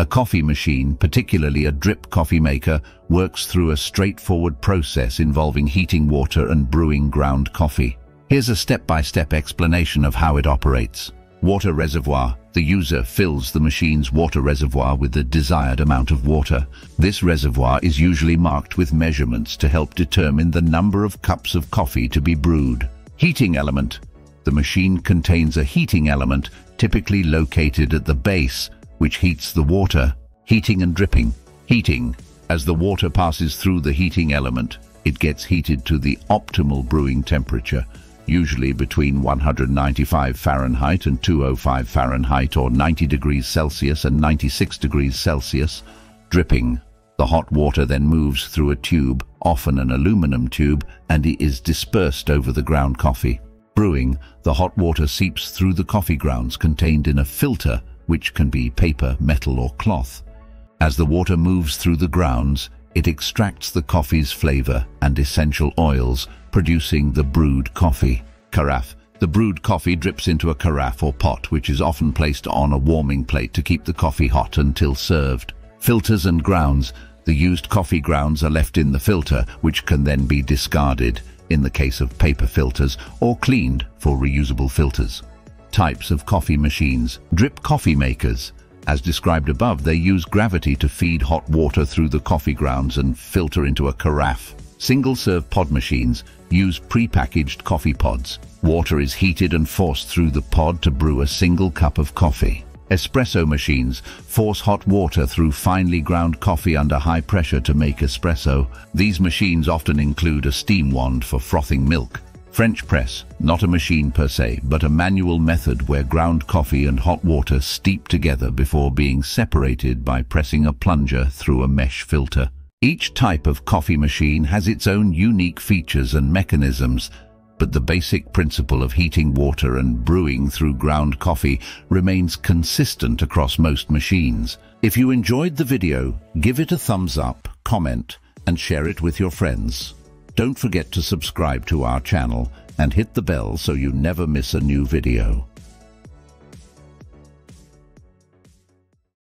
A coffee machine, particularly a drip coffee maker, works through a straightforward process involving heating water and brewing ground coffee. Here's a step-by-step explanation of how it operates. Water reservoir. The user fills the machine's water reservoir with the desired amount of water. This reservoir is usually marked with measurements to help determine the number of cups of coffee to be brewed. Heating element. The machine contains a heating element, typically located at the base, which heats the water. Heating and dripping. Heating. As the water passes through the heating element, it gets heated to the optimal brewing temperature, usually between 195 Fahrenheit and 205 Fahrenheit or 90 degrees Celsius and 96 degrees Celsius. Dripping. The hot water then moves through a tube, often an aluminum tube, and it is dispersed over the ground coffee. Brewing, the hot water seeps through the coffee grounds contained in a filter which can be paper, metal or cloth. As the water moves through the grounds, it extracts the coffee's flavor and essential oils, producing the brewed coffee. Carafe. The brewed coffee drips into a carafe or pot, which is often placed on a warming plate to keep the coffee hot until served. Filters and grounds. The used coffee grounds are left in the filter, which can then be discarded, in the case of paper filters, or cleaned for reusable filters types of coffee machines. Drip coffee makers. As described above, they use gravity to feed hot water through the coffee grounds and filter into a carafe. Single-serve pod machines use pre-packaged coffee pods. Water is heated and forced through the pod to brew a single cup of coffee. Espresso machines force hot water through finely ground coffee under high pressure to make espresso. These machines often include a steam wand for frothing milk. French press, not a machine per se, but a manual method where ground coffee and hot water steep together before being separated by pressing a plunger through a mesh filter. Each type of coffee machine has its own unique features and mechanisms, but the basic principle of heating water and brewing through ground coffee remains consistent across most machines. If you enjoyed the video, give it a thumbs up, comment, and share it with your friends. Don't forget to subscribe to our channel and hit the bell so you never miss a new video.